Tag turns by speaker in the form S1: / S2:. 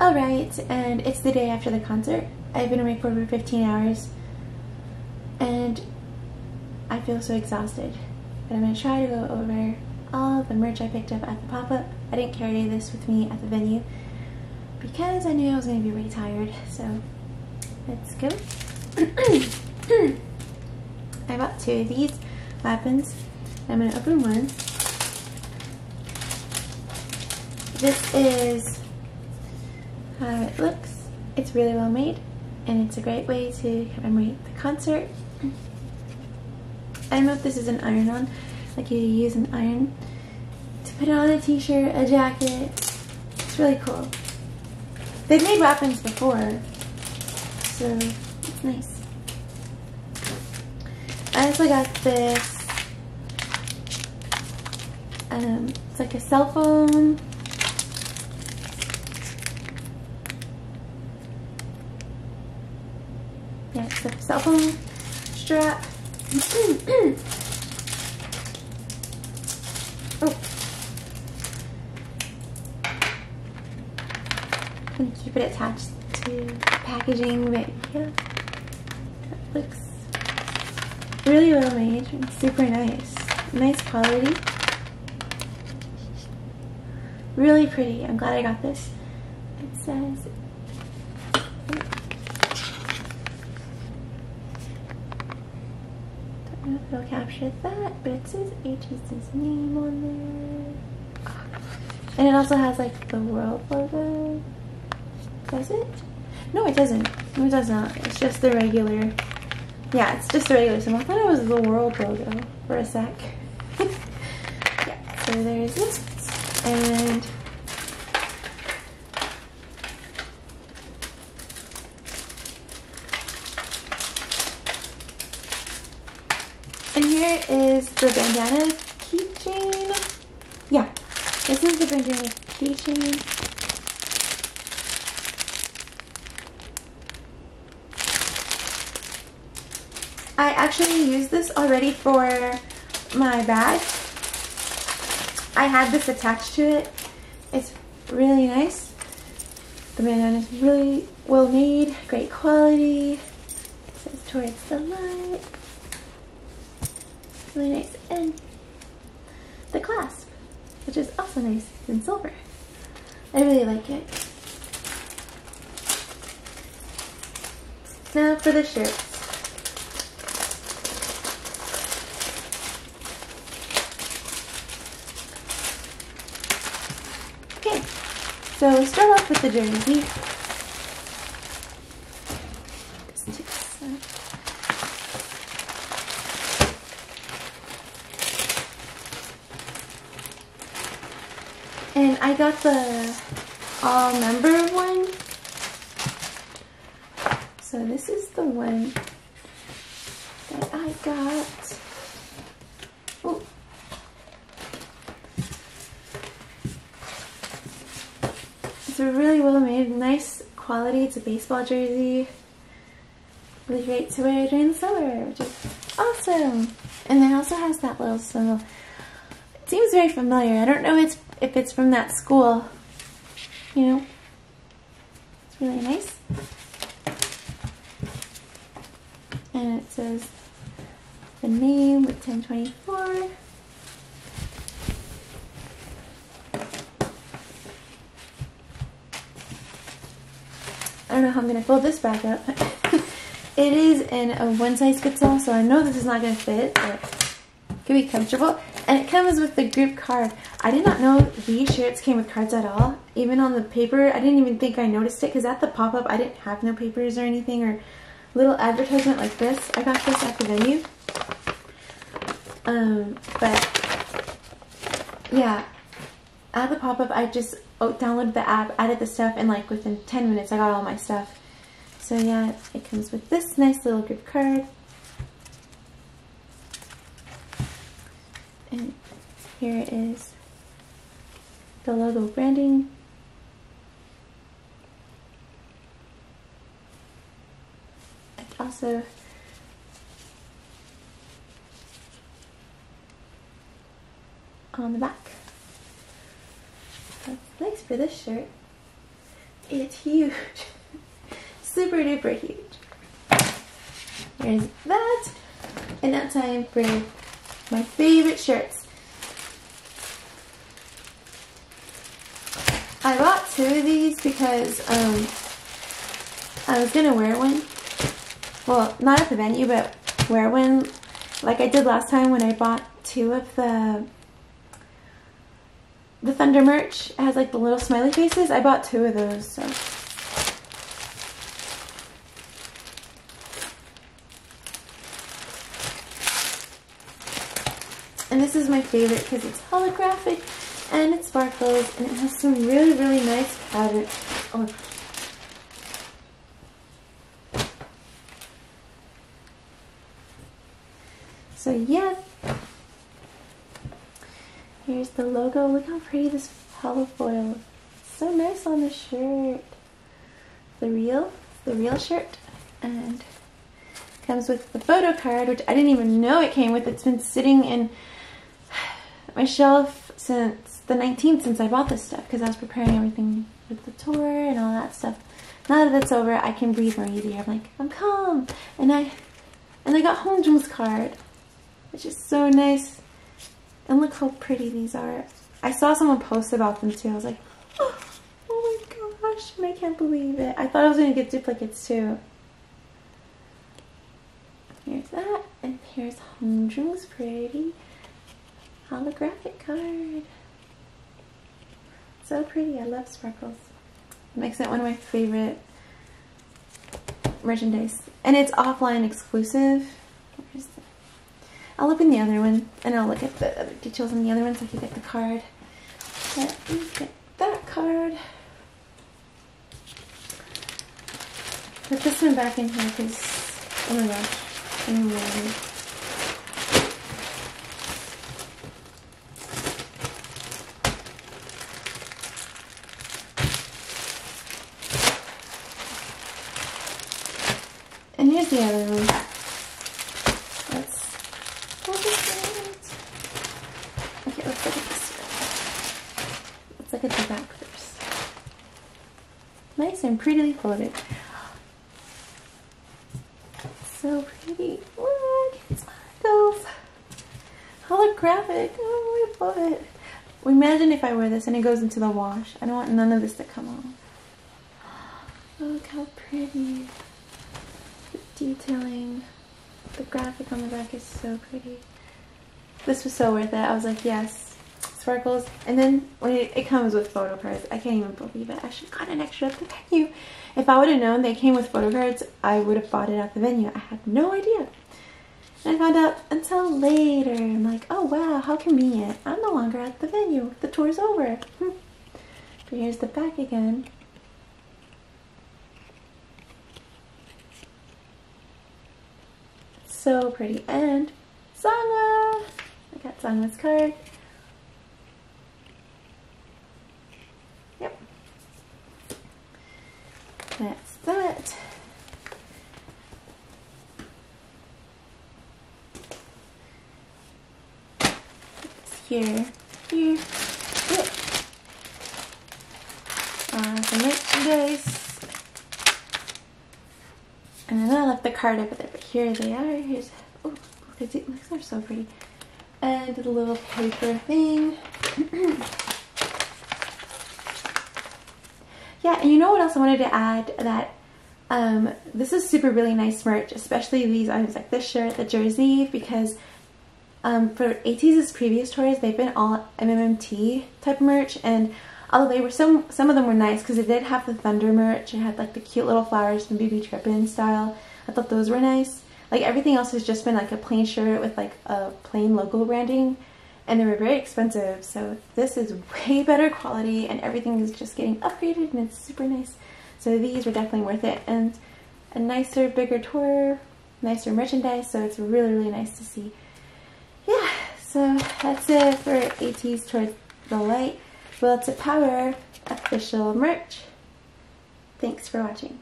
S1: Alright, and it's the day after the concert. I've been awake for over 15 hours and I feel so exhausted. But I'm going to try to go over all the merch I picked up at the pop-up. I didn't carry this with me at the venue because I knew I was going to be really tired. So let's go. I bought two of these Wappen. I'm going to open one. This is how it looks. It's really well made and it's a great way to commemorate the concert. I don't know if this is an iron-on, like you use an iron to put on a t-shirt, a jacket. It's really cool. They've made Wappen before, so it's nice. I also got this, um, it's like a cell phone Yeah, it's a cell phone strap. oh. Gonna keep it attached to packaging, but yeah, that looks really well made and super nice. Nice quality. Really pretty. I'm glad I got this. It says don't know if it'll capture that, but it says H's name on there. And it also has like the world logo. Does it? No, it doesn't. No, it does not. It's just the regular. Yeah, it's just the regular symbol. I thought it was the world logo for a sec. yeah, so there's this. And And here is the bandana keychain. Yeah, this is the bandana keychain. I actually used this already for my bag. I had this attached to it. It's really nice. The bandana is really well made, great quality. It says towards the light really nice. And the clasp, which is also nice in silver. I really like it. Now for the shirts. Okay, so start off with the jersey. And I got the all member one. So this is the one that I got. Ooh. It's a really well made, nice quality. It's a baseball jersey. Really great to wear during the summer, which is awesome. And it also has that little symbol. Seems very familiar. I don't know if it's if it's from that school. You know, it's really nice. And it says the name with 1024. I don't know how I'm going to fold this back up. it is in a one size fits all, so I know this is not going to fit, but it can be comfortable. And it comes with the group card. I did not know these shirts came with cards at all. Even on the paper, I didn't even think I noticed it because at the pop-up I didn't have no papers or anything or little advertisement like this. I got this at the venue. Um, but yeah, at the pop-up I just downloaded the app, added the stuff, and like within 10 minutes I got all my stuff. So yeah, it comes with this nice little group card. And here is the logo branding. It's also on the back. That's for this shirt. It's huge. Super duper huge. There's that. And now time for my favorite shirts. I bought two of these because um, I was gonna wear one. Well, not at the venue, but wear one like I did last time when I bought two of the the Thunder merch. It has like the little smiley faces. I bought two of those, so. This is my favorite because it's holographic and it sparkles and it has some really, really nice pattern. Oh So yeah, here's the logo. Look how pretty this hollow foil. So nice on the shirt. The real, the real shirt, and comes with the photo card, which I didn't even know it came with. It's been sitting in my shelf since the 19th since I bought this stuff because I was preparing everything with the tour and all that stuff. Now that it's over, I can breathe more easier. I'm like, I'm calm. And I and I got Home card. which is so nice. And look how pretty these are. I saw someone post about them too. I was like, oh, oh my gosh, and I can't believe it. I thought I was going to get duplicates too. Here's that. And here's Hongjoong's pretty holographic card. So pretty. I love sparkles. Makes it one of my favorite merchandise. And it's offline exclusive. I'll open the other one and I'll look at the other details on the other one so I can get the card. Let me get that card. Put this one back in here because, oh my gosh, I'm ready. And here's the other one. Look at the back first. Nice and prettily folded. So pretty. Look, it sparkles. Holographic. Oh, I love it. Imagine if I wear this and it goes into the wash. I don't want none of this to come off. Look how pretty. The detailing. The graphic on the back is so pretty. This was so worth it. I was like, yes, sparkles. And then when it, it, comes with photo cards, I can't even believe it. I should have got an extra at the venue. If I would have known they came with photo cards, I would have bought it at the venue. I had no idea. And I found out until later. I'm like, oh wow, how convenient. I'm no longer at the venue. The tour's over. Hmm. But here's the back again. So pretty. And Seonghwa! I got Seonghwa's card. That's that. Here, here. Uh, some merchandise. And then I left the card over there, but here they are. Here's, oh, look, they're so pretty. And the little paper thing. Yeah, and you know what else I wanted to add? That um, this is super really nice merch, especially these items like this shirt, the jersey, because um, for ATEEZ's previous tours, they've been all MMMT type merch, and although they were some some of them were nice because it did have the Thunder merch, it had like the cute little flowers and BB Trippin style. I thought those were nice. Like everything else has just been like a plain shirt with like a plain logo branding and they were very expensive. So this is way better quality and everything is just getting upgraded and it's super nice. So these were definitely worth it and a nicer bigger tour nicer merchandise. So it's really really nice to see so that's it for ATEEZ towards the light. Will to power official merch. Thanks for watching